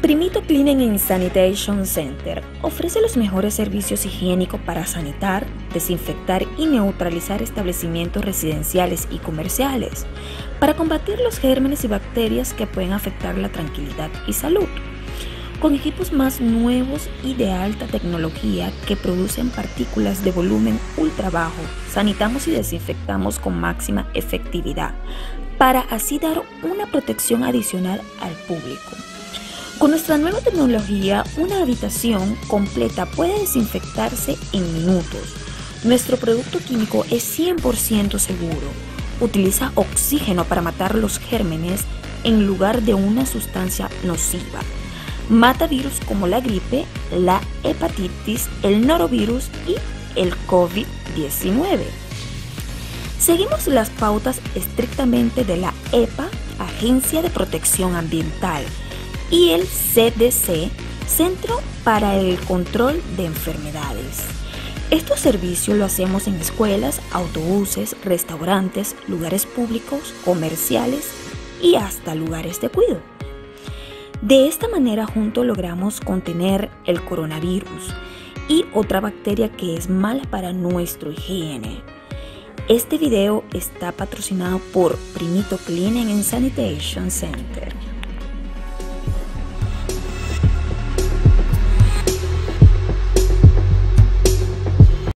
Primito Cleaning and Sanitation Center ofrece los mejores servicios higiénicos para sanitar, desinfectar y neutralizar establecimientos residenciales y comerciales, para combatir los gérmenes y bacterias que pueden afectar la tranquilidad y salud. Con equipos más nuevos y de alta tecnología que producen partículas de volumen ultra bajo, sanitamos y desinfectamos con máxima efectividad, para así dar una protección adicional al público. Con nuestra nueva tecnología, una habitación completa puede desinfectarse en minutos. Nuestro producto químico es 100% seguro. Utiliza oxígeno para matar los gérmenes en lugar de una sustancia nociva. Mata virus como la gripe, la hepatitis, el norovirus y el COVID-19. Seguimos las pautas estrictamente de la EPA, Agencia de Protección Ambiental, y el CDC, Centro para el Control de Enfermedades. Estos servicios lo hacemos en escuelas, autobuses, restaurantes, lugares públicos, comerciales y hasta lugares de cuidado. De esta manera juntos logramos contener el coronavirus y otra bacteria que es mala para nuestro higiene. Este video está patrocinado por Primito Cleaning and Sanitation Center.